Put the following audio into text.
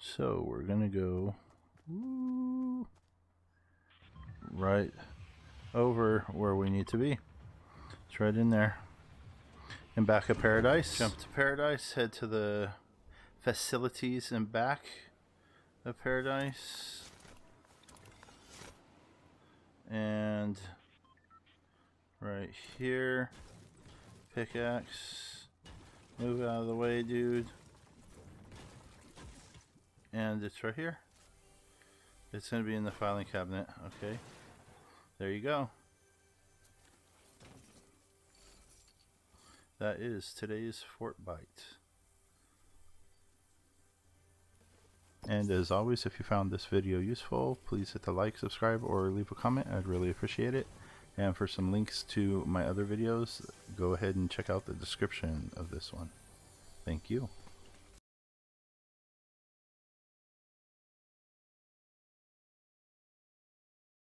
So we're gonna go woo, right over where we need to be. It's right in there. And back at Paradise. Jump to Paradise, head to the facilities and back of Paradise. And right here, pickaxe. Move out of the way, dude. And it's right here. It's going to be in the filing cabinet. Okay. There you go. That is today's Fortbyte. And as always, if you found this video useful, please hit the like, subscribe, or leave a comment. I'd really appreciate it. And for some links to my other videos, go ahead and check out the description of this one. Thank you.